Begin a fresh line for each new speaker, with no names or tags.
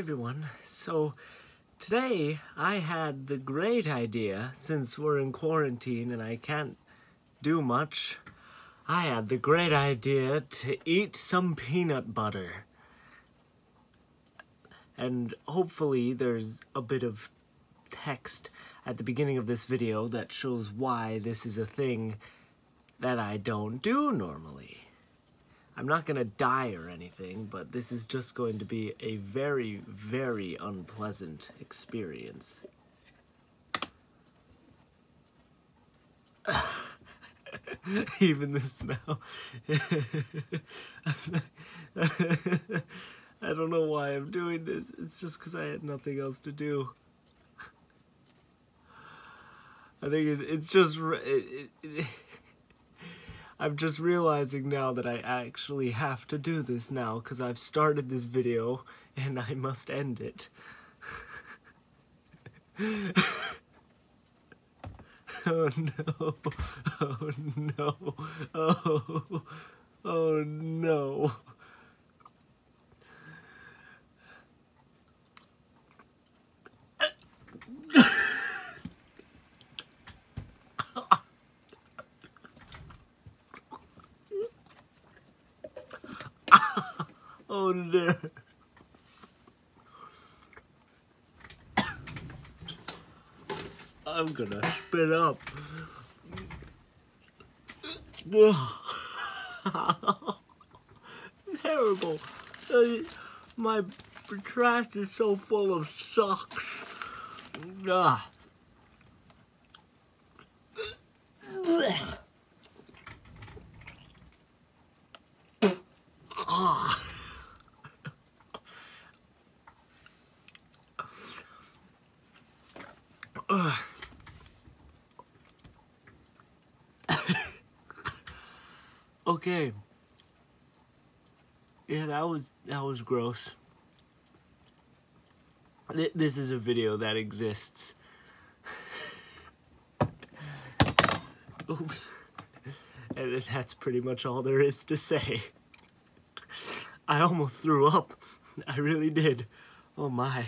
everyone. So today I had the great idea, since we're in quarantine and I can't do much, I had the great idea to eat some peanut butter. And hopefully there's a bit of text at the beginning of this video that shows why this is a thing that I don't do normally. I'm not gonna die or anything, but this is just going to be a very, very unpleasant experience. Even the smell. I don't know why I'm doing this. It's just because I had nothing else to do. I think it's just. It, it, I'm just realizing now that I actually have to do this now because I've started this video and I must end it. Oh, oh no, oh no, oh, oh no. Oh no. I'm gonna spit up. Terrible. My trash is so full of socks. Ugh. okay. Yeah, that was that was gross. This is a video that exists. and that's pretty much all there is to say. I almost threw up. I really did. Oh my.